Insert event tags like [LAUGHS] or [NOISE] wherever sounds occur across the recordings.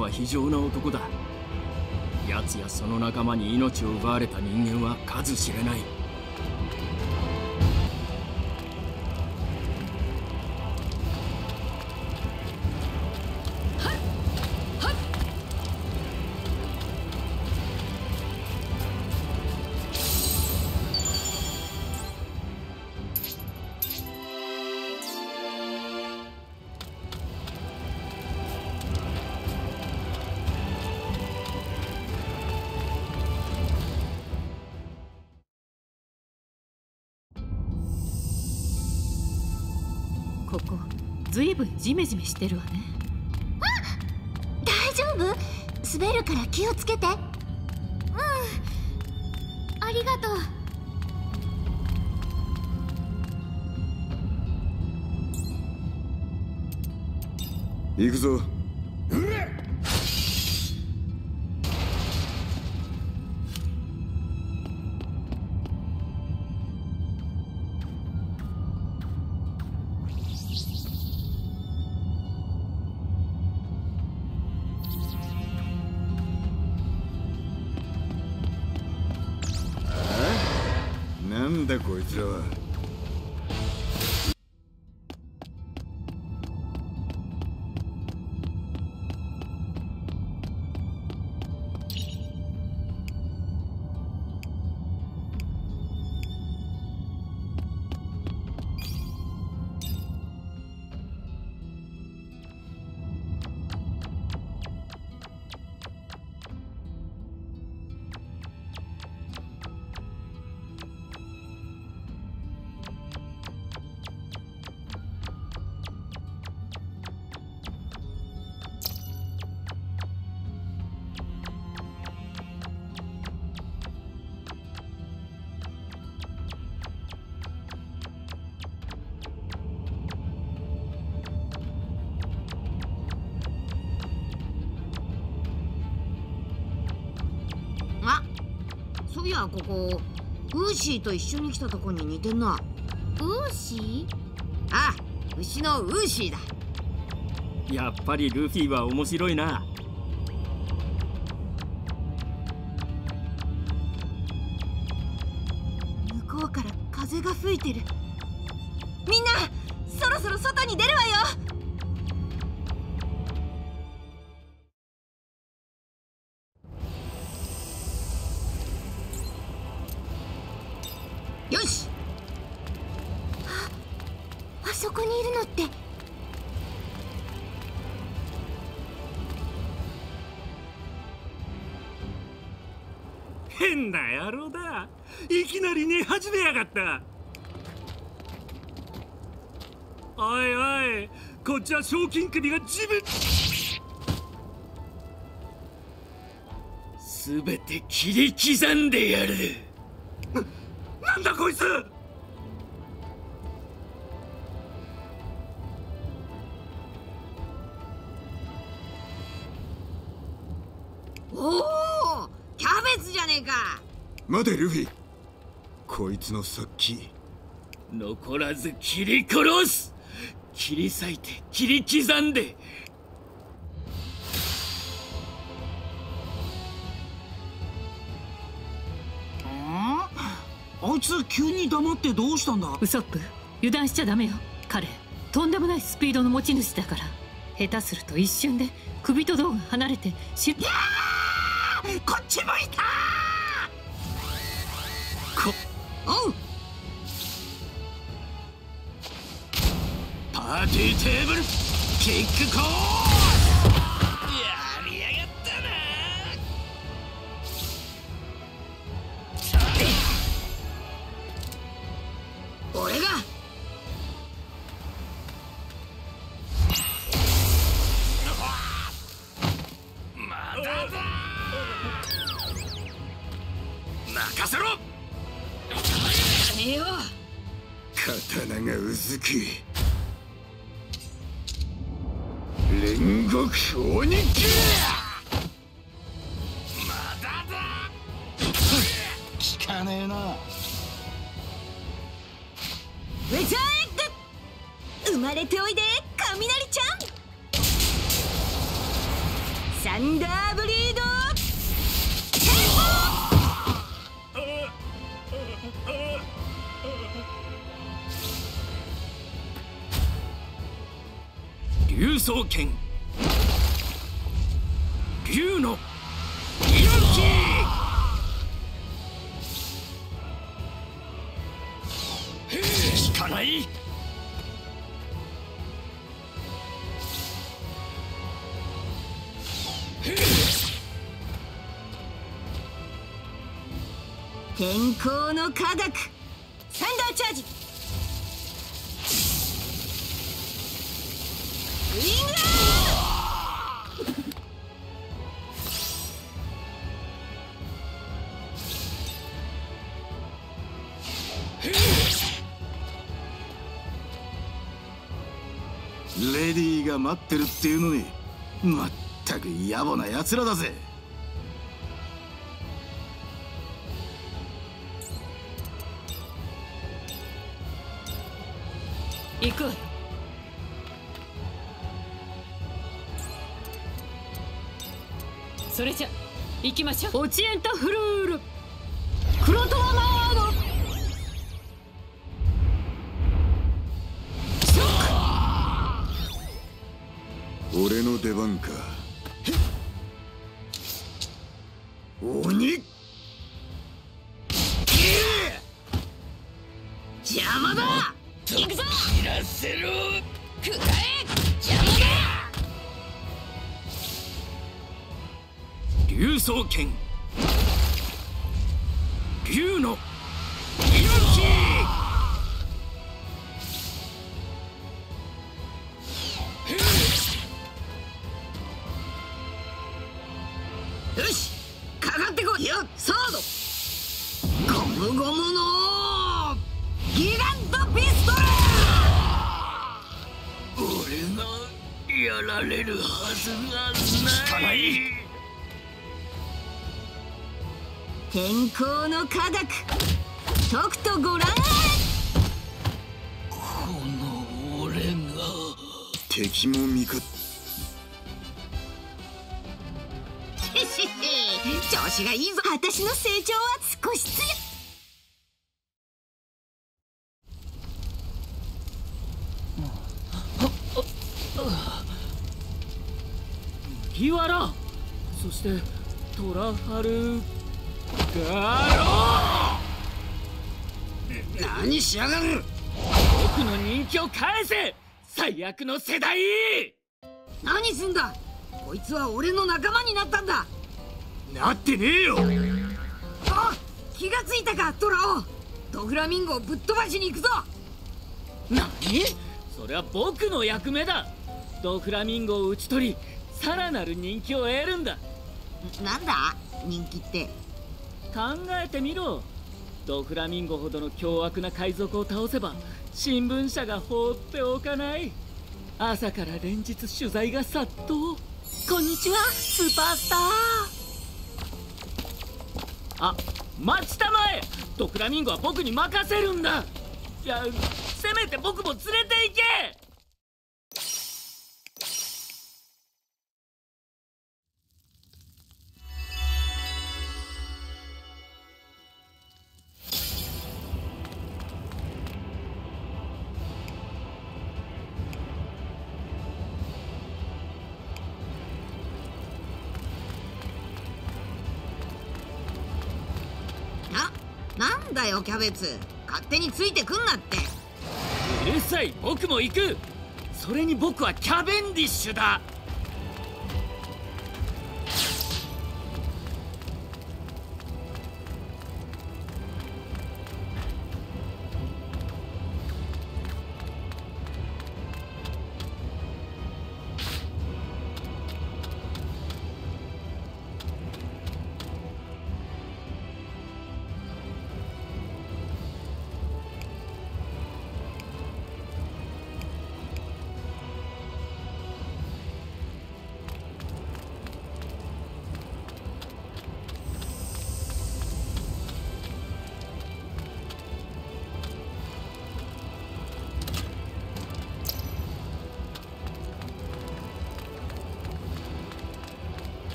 は非常な男だ。奴やその仲間に命を奪われた人間は数知れない。ずいぶんジメジメしてるわね。大丈夫？滑るから気をつけて。うん。ありがとう。行くぞなんだこいつらはやここ。ウーシーと一緒に来たとこに似てんな。ウーシー？あ牛のウーシーだ。やっぱりルフィは面白いな。向こうから風が吹いてる。みんなそろそろ外に出るわよ。よ変な野郎だ。いきなり寝始めやがった。おいおいこっちは賞金首が自分。全て切り刻んでやる。なんだこいつ。待てルフィ。こいつの殺気。残らず切り殺す。切り裂いて切り刻んで。あいつ急に黙ってどうしたんだ？ウソップ油断しちゃダメよ。彼とんでもないスピードの持ち主だから。下手すると一瞬で首と胴が離れてしこっち向いたこおうパーティーテーブルキックコー聞かねえな。ウェザーエッグ生まれておいで雷ちゃん。サンダーブリード。竜双剣。竜のかない？天候の科学。サンダーチャージ。ウィングラ待ってるっていうのにまったく野暮な奴らだぜ。行くわよ。それじゃ行きましょう。オチエンタフルール。クロトワマード番か。鬼。邪魔だ。行くぞ。いらせろくらえ。邪魔だ。竜双剣。竜のやられるはずがない。天候の科学。とくとご覧あれ。この俺が。敵も味方調子がいいぞ私の成長は少しずつ麦わらそしてトラファル。ガ何しやがる。ロ僕の人気を返せ。最悪の世代。何すんだ。こいつは俺の仲間になったんだ。なってねえよ。あ気がついたかトラオ。ドフラミンゴをぶっ飛ばしに行くぞ。何？それは僕の役目だ。ドフラミンゴを討ち取りさらなる人気を得るんだ。なんだ？人気って。考えてみろ。ドフラミンゴほどの凶悪な海賊を倒せば新聞社が放っておかない。朝から連日取材が殺到。こんにちはスーパースター。あ待ちたまえ。ドフラミンゴは僕に任せるんだ。いやせめて僕も連れて行けだよキャベツ。勝手についてくんなって。うるさい僕も行く。それに僕はキャベンディッシュだ。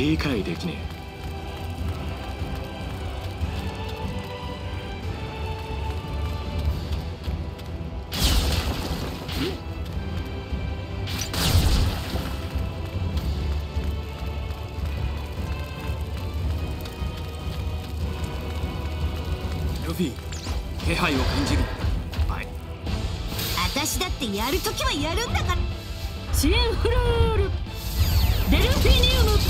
理解できねえ。ルフィ気配を感じる。はい。私だってやるときはやるんだから。チンフルール。デルフィニウム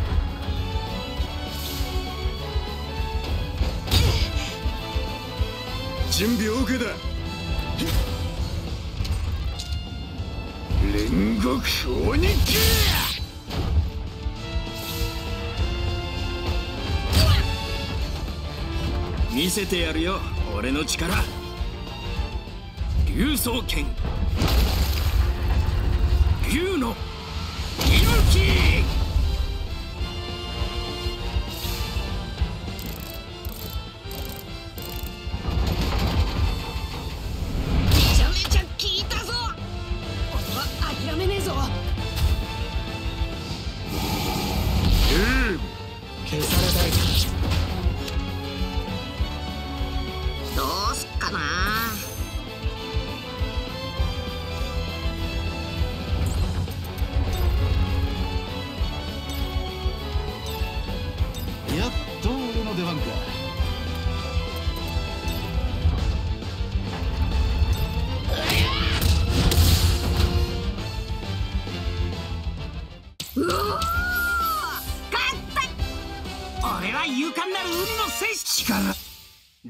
準備 OK だ。煉獄鬼剣見せてやるよ俺の力。竜装剣。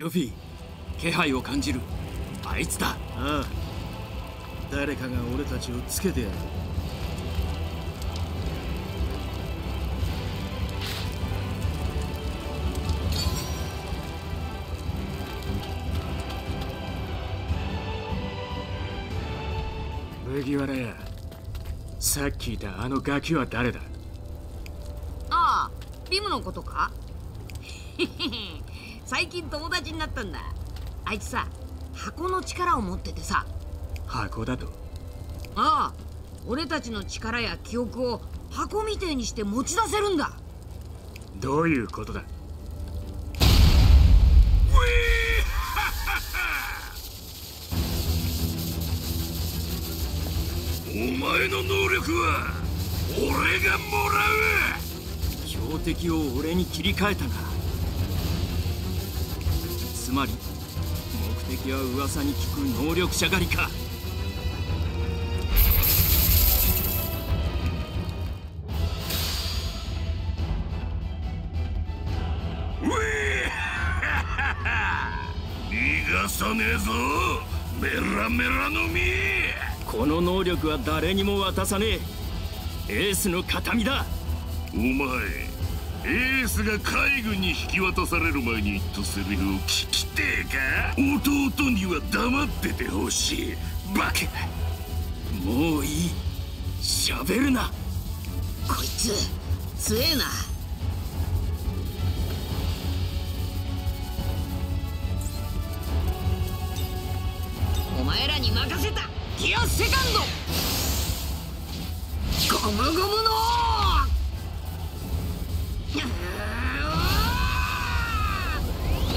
ルフィ気配を感じる。あいつだ。あ誰かが俺たちをつけてやる。麦わらや。さっきいたあのガキは誰だ？ああリムのことか？[LAUGHS] 最近友達になったんだ。あいつさ箱の力を持っててさ。箱だと。ああ俺たちの力や記憶を箱みてえにして持ち出せるんだ。どういうことだ？[LAUGHS] お前の能力は俺がもら標的を俺に切り替えたなつまり目的は噂に聞く能力者狩りか。う [LAUGHS] 逃がさねえぞ！メラメラの実この能力は誰にも渡さねえ。エースの形見だ。お前エースが海軍に引き渡される前に言ったセリフを聞きてえか？弟には黙っててほしい。バカもういい。喋るな。こいつ強えな。お前らに任せた。ギアセカンド。ゴムゴムの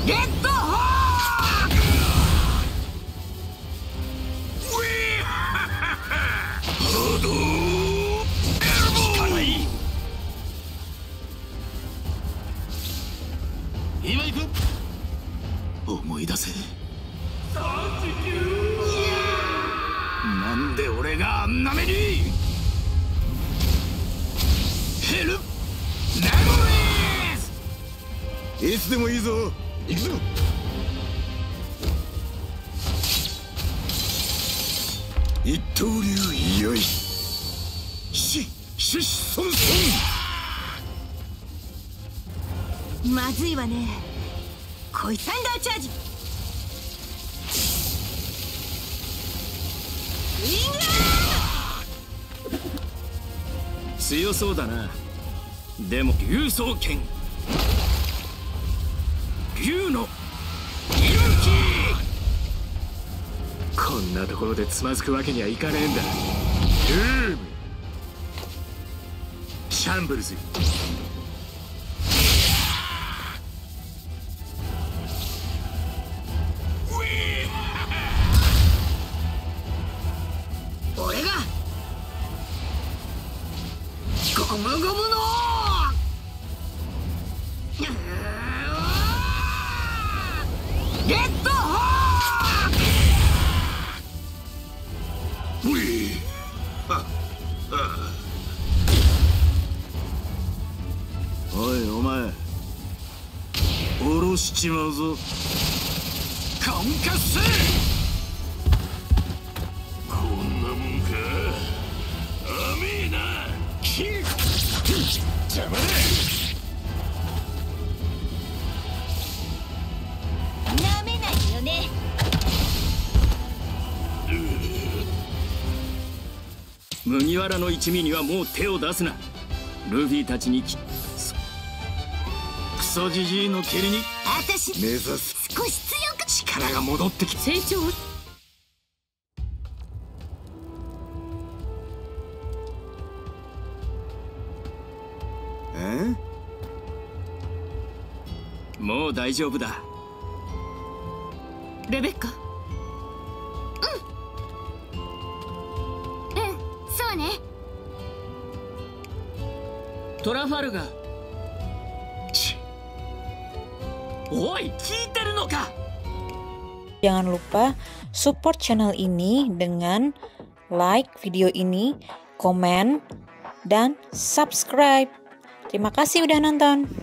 レッドホーク波動エルボー今行く思い出せなんで俺があんな目にヘルナゴレスいつでもいいぞ。行くぞ。一刀流よい。しまずいわね。こいサンダーチャージ。ウィングア強そうだな。でも竜双剣竜の勇気。こんなところでつまずくわけにはいかねえんだ。ルームシャンブルズ。麦わらの一味にはもう手を出すな。ルフィたちにきそクソじじいの蹴りに私目指す少し強く。力が戻ってき成長えもう大丈夫だレベッカ トラファルガーチおい聞いてるのか Jangan lupa support channel ini dengan like video ini, komen, dan subscribe. Terima kasih udah nonton.